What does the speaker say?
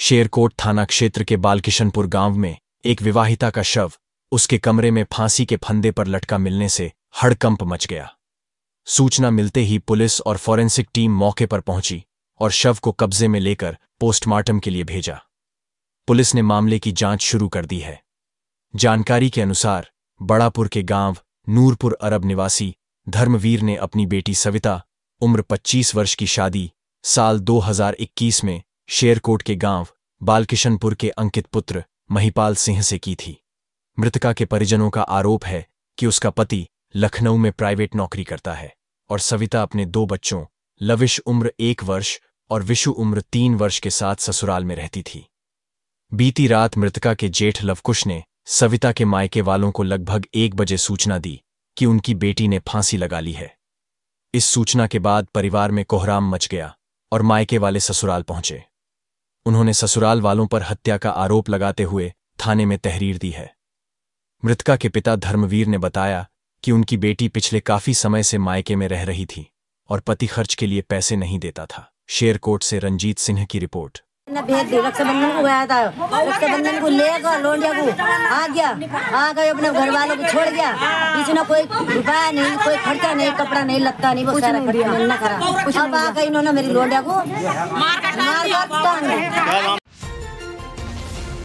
शेरकोट थाना क्षेत्र के बालकिशनपुर गाँव में एक विवाहिता का शव उसके कमरे में फांसी के फंदे पर लटका मिलने से हड़कंप मच गया। सूचना मिलते ही पुलिस और फॉरेंसिक टीम मौके पर पहुँची और शव को कब्जे में लेकर पोस्टमार्टम के लिए भेजा। पुलिस ने मामले की जाँच शुरू कर दी है। जानकारी के अनुसार बड़ापुर के गाँव नूरपुर अरब निवासी धर्मवीर ने अपनी बेटी सविता, उम्र 25 वर्ष की शादी साल 2021 में शेरकोट के गाँव, बालकिशनपुर के अंकित पुत्र, महिपाल सिंह से की थी। मृतका के परिजनों का आरोप है कि उसका पति लखनऊ में प्राइवेट नौकरी करता है और सविता अपने दो बच्चों, लविश उम्र एक वर्ष और विशु उम्र तीन वर्ष के साथ ससुराल में रहती थी। बीती रात मृतका के जेठ लवकुश ने सविता के मायके वालों को लगभग एक बजे सूचना दी कि उनकी बेटी ने फांसी लगा ली है। इस सूचना के बाद परिवार में कोहराम मच गया और मायके वाले ससुराल पहुँचे। उन्होंने ससुराल वालों पर हत्या का आरोप लगाते हुए थाने में तहरीर दी है। मृतका के पिता धर्मवीर ने बताया कि उनकी बेटी पिछले काफ़ी समय से मायके में रह रही थी और पति खर्च के लिए पैसे नहीं देता था। शेरकोट से रंजीत सिंह की रिपोर्ट। ने भेज दी रक्षाबंधन को गया था। रक्षाबंधन को लेकर लोडिया को। आ गया आ गए अपने घर वालों को छोड़ गया। किसी ने कोई रुपया नहीं कोई खर्चा नहीं कपड़ा नहीं लगता नहीं वो सारा खर्चा करा। अब आ गए इन्होंने मेरी लोडिया को। मार।